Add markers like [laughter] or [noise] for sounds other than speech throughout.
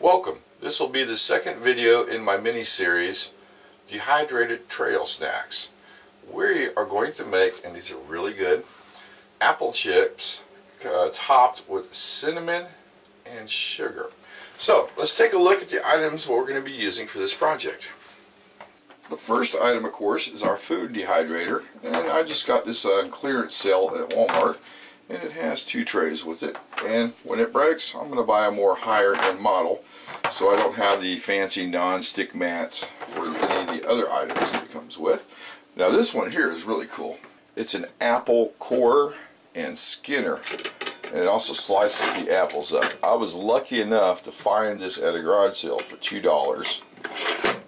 Welcome. This will be the second video in my mini-series, Dehydrated Trail Snacks. We are going to make, and these are really good, apple chips uh, topped with cinnamon and sugar. So, let's take a look at the items we're going to be using for this project. The first item, of course, is our food dehydrator, and I just got this on clearance sale at Walmart and it has two trays with it and when it breaks I'm going to buy a more higher end model so I don't have the fancy non-stick mats or any of the other items that it comes with. Now this one here is really cool. It's an apple core and skinner and it also slices the apples up. I was lucky enough to find this at a garage sale for $2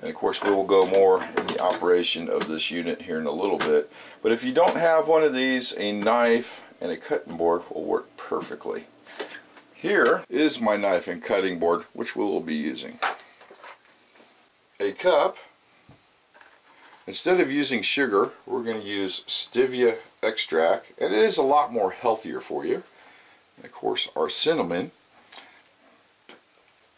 and of course we will go more in the operation of this unit here in a little bit but if you don't have one of these a knife and a cutting board will work perfectly. Here is my knife and cutting board which we will be using. A cup. Instead of using sugar we're going to use stevia extract and it is a lot more healthier for you. And of course our cinnamon.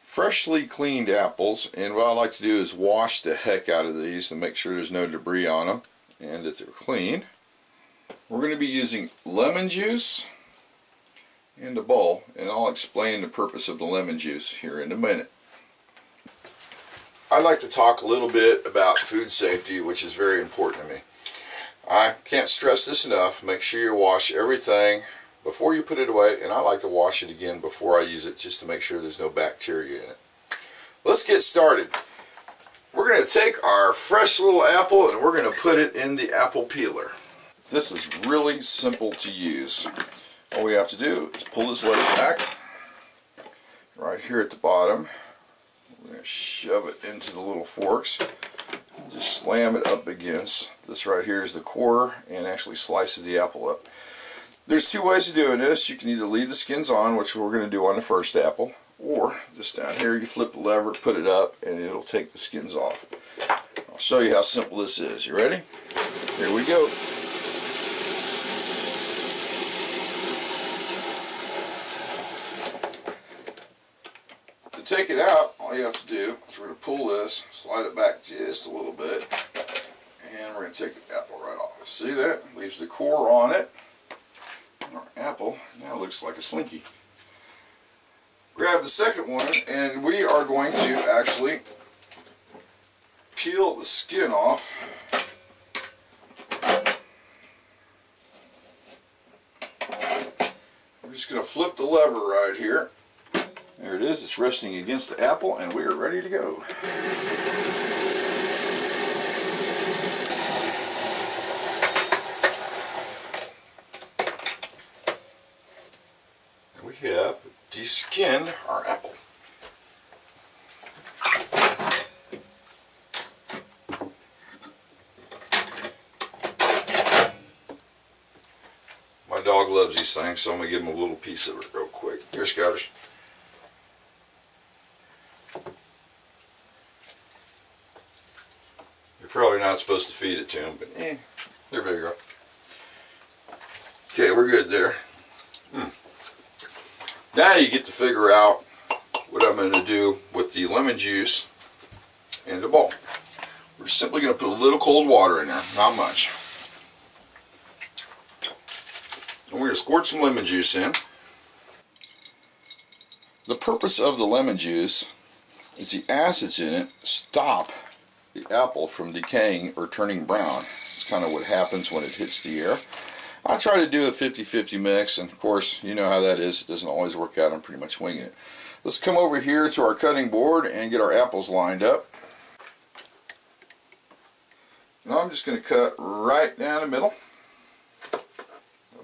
Freshly cleaned apples and what I like to do is wash the heck out of these to make sure there's no debris on them and that they're clean. We're going to be using lemon juice and a bowl and I'll explain the purpose of the lemon juice here in a minute. I'd like to talk a little bit about food safety which is very important to me. I can't stress this enough. Make sure you wash everything before you put it away and I like to wash it again before I use it just to make sure there's no bacteria in it. Let's get started. We're going to take our fresh little apple and we're going to put it in the apple peeler. This is really simple to use. All we have to do is pull this lever back right here at the bottom. We're going to shove it into the little forks. Just slam it up against. This right here is the core and actually slices the apple up. There's two ways of doing this. You can either leave the skins on, which we're going to do on the first apple, or just down here you flip the lever, put it up, and it'll take the skins off. I'll show you how simple this is. You ready? Here we go. take it out, all you have to is we're going to pull this, slide it back just a little bit, and we're going to take the apple right off. See that? Leaves the core on it. And our apple now looks like a slinky. Grab the second one, and we are going to actually peel the skin off. We're just going to flip the lever right here there it is, it's resting against the apple and we are ready to go. And we have deskinned our apple. My dog loves these things, so I'm going to give him a little piece of it real quick. Here, Scottish. Not supposed to feed it to them, but eh, there we go. Okay, we're good there. Hmm. Now you get to figure out what I'm going to do with the lemon juice and the bowl. We're simply going to put a little cold water in there, not much. And we're going to squirt some lemon juice in. The purpose of the lemon juice is the acids in it stop apple from decaying or turning brown. It's kind of what happens when it hits the air. I try to do a 50-50 mix, and of course, you know how that is. It doesn't always work out. I'm pretty much winging it. Let's come over here to our cutting board and get our apples lined up. Now I'm just going to cut right down the middle.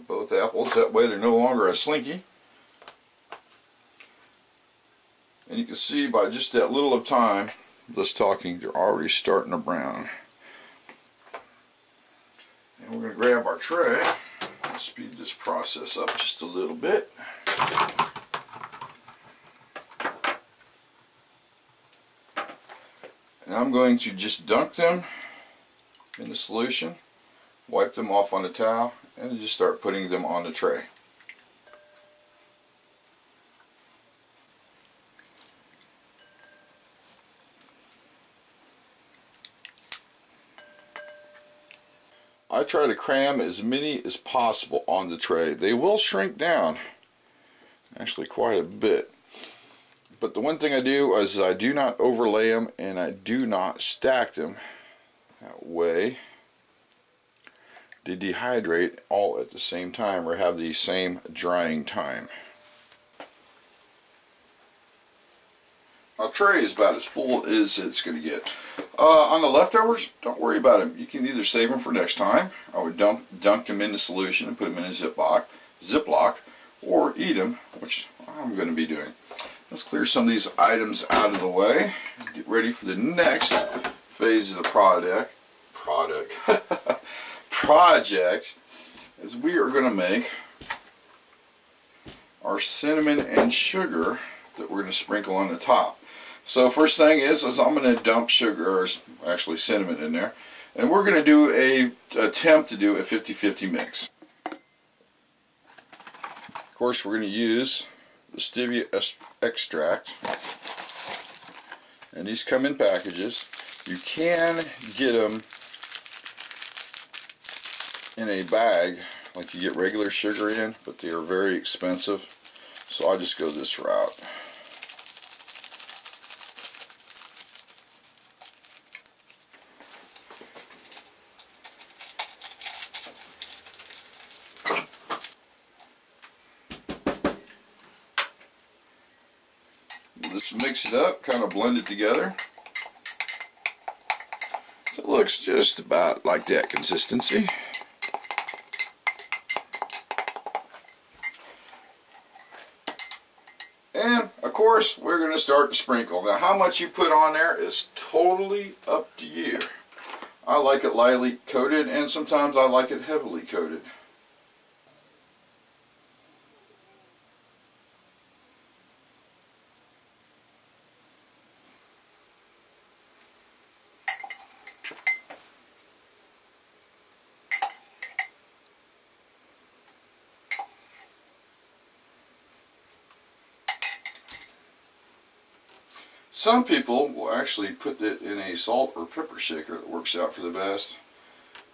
Both apples, that way they're no longer a slinky. And you can see by just that little of time this talking, they're already starting to brown. And we're going to grab our tray and speed this process up just a little bit. And I'm going to just dunk them in the solution, wipe them off on the towel, and just start putting them on the tray. I try to cram as many as possible on the tray. They will shrink down, actually quite a bit. But the one thing I do is I do not overlay them and I do not stack them. That way they dehydrate all at the same time or have the same drying time. My tray is about as full as it's going to get. Uh, on the leftovers, don't worry about them. You can either save them for next time. I would dump, dunk them in the solution and put them in a Ziploc, Ziploc or eat them, which I'm going to be doing. Let's clear some of these items out of the way. Get ready for the next phase of the product. Product. [laughs] project. As we are going to make our cinnamon and sugar that we're going to sprinkle on the top. So first thing is, is I'm going to dump sugar, or actually cinnamon in there, and we're going to do a attempt to do a 50-50 mix. Of course, we're going to use the stevia extract, and these come in packages. You can get them in a bag, like you get regular sugar in, but they are very expensive, so I just go this route. Just mix it up, kind of blend it together. So it looks just about like that consistency. And of course we're going to start to sprinkle. Now how much you put on there is totally up to you. I like it lightly coated and sometimes I like it heavily coated. Some people will actually put it in a salt or pepper shaker that works out for the best.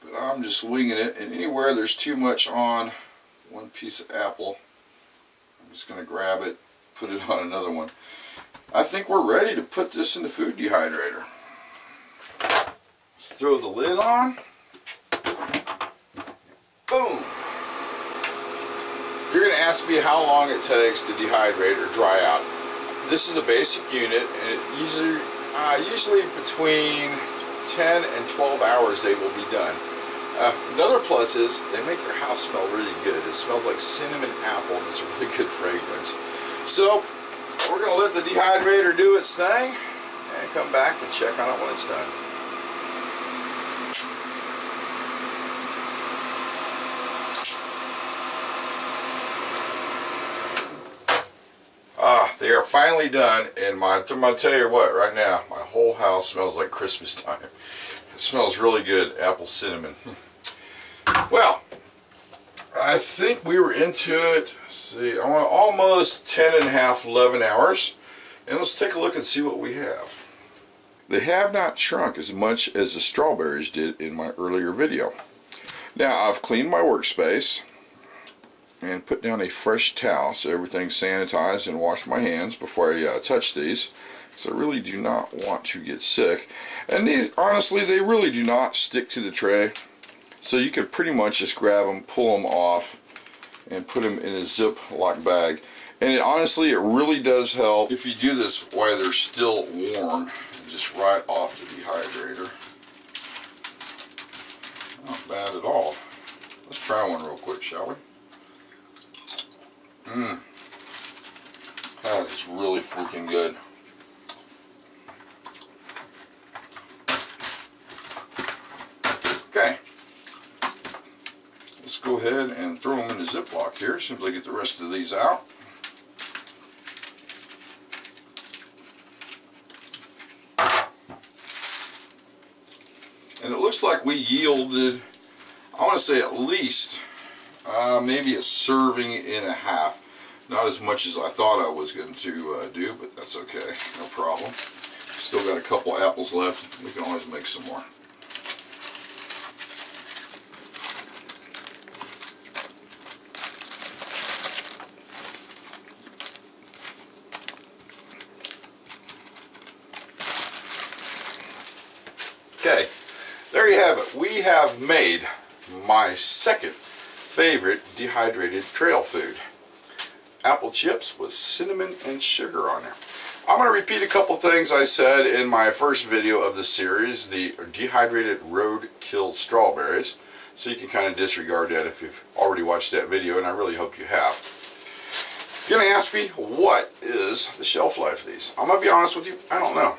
But I'm just winging it, and anywhere there's too much on one piece of apple, I'm just going to grab it, put it [laughs] on another one. I think we're ready to put this in the food dehydrator. Let's throw the lid on. Boom! You're going to ask me how long it takes to dehydrate or dry out this is a basic unit and it usually uh, usually between 10 and 12 hours they will be done. Uh, another plus is they make your house smell really good. It smells like cinnamon apple and it's a really good [laughs] fragrance. So we're going to let the dehydrator do its thing and come back and check on it when it's done They are finally done, and my, I'm going to tell you what, right now, my whole house smells like Christmas time. It smells really good, apple cinnamon. [laughs] well, I think we were into it, see, I want almost 10 and a half, 11 hours, and let's take a look and see what we have. They have not shrunk as much as the strawberries did in my earlier video. Now, I've cleaned my workspace and put down a fresh towel so everything's sanitized and wash my hands before I uh, touch these. So I really do not want to get sick. And these honestly they really do not stick to the tray. So you could pretty much just grab them pull them off and put them in a ziploc bag. And it, honestly it really does help. If you do this while they're still warm just right off the dehydrator. Not bad at all. Let's try one real quick shall we Mmm. That is really freaking good. Okay. Let's go ahead and throw them in the Ziploc here. Simply get the rest of these out. And it looks like we yielded, I want to say at least uh, maybe a serving and a half. Not as much as I thought I was going to uh, do, but that's okay, no problem. Still got a couple apples left. We can always make some more. Okay, there you have it. We have made my second favorite dehydrated trail food. Apple chips with cinnamon and sugar on there. I'm going to repeat a couple things I said in my first video of the series, the dehydrated roadkill strawberries. So you can kind of disregard that if you've already watched that video, and I really hope you have. You're going to ask me, what is the shelf life of these? I'm going to be honest with you, I don't know.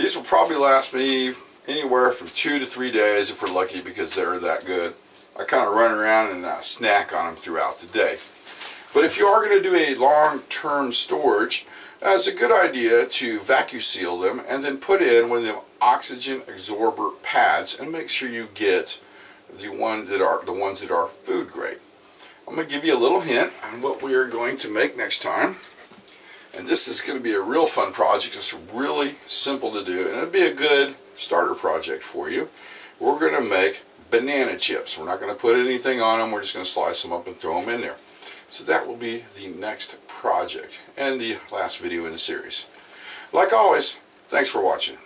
These will probably last me anywhere from two to three days if we're lucky because they're that good. I kind of run around and uh, snack on them throughout the day. But if you are going to do a long-term storage, uh, it's a good idea to vacuum seal them and then put in one of the oxygen absorber pads and make sure you get the one that are the ones that are food grade. I'm going to give you a little hint on what we are going to make next time. And this is going to be a real fun project. It's really simple to do and it'll be a good starter project for you. We're going to make banana chips. We're not going to put anything on them. We're just going to slice them up and throw them in there. So that will be the next project and the last video in the series. Like always, thanks for watching.